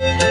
you.